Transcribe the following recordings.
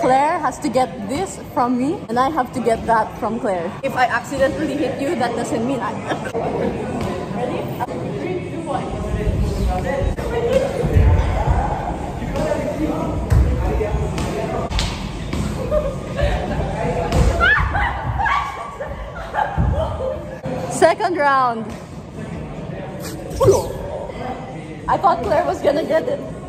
Claire has to get this from me, and I have to get that from Claire. If I accidentally hit you, that doesn't mean I. Ready? Three, two, one. Second round. I thought Claire was gonna get it.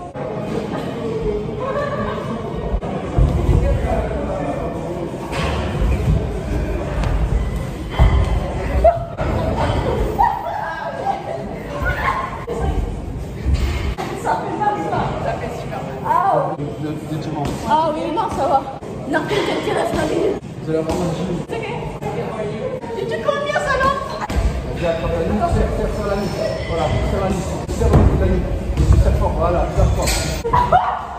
de. Ah oui, non, ça va. Non, quelqu'un qui reste à. Vous allez apprendre le gym. C'est ok. Tu bien, salon la serre, serre, la nuit. Voilà, serre la la fort, voilà, serre fort. Ah,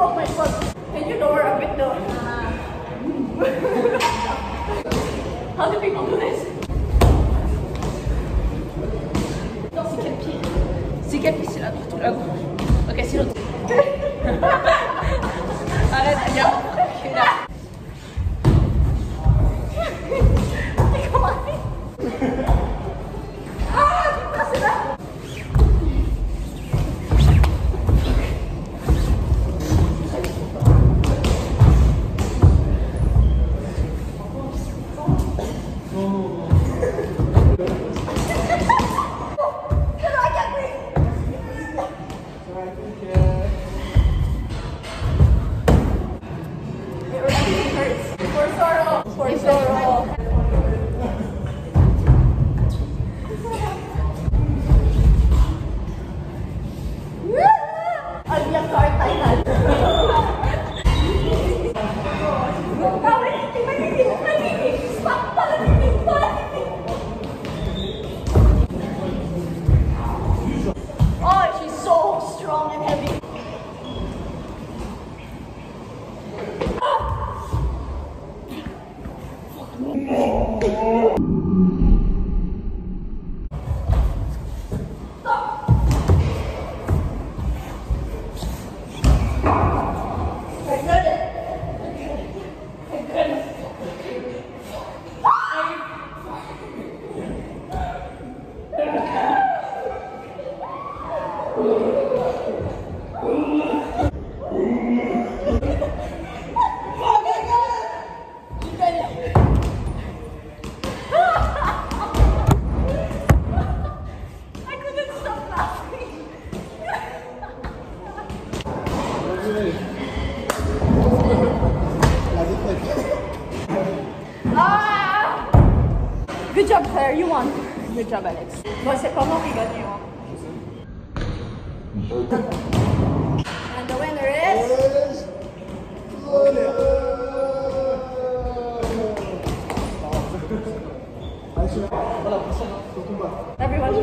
broke my foot. Can you lower a bit though? How do people do this? Non, c'est quel pied C'est quel pied C'est la droite ou la gauche Ok, Good job, Claire. You won. Good job, Alex. Bon, c'est pas moi qui gagne. And the winner is... Everyone.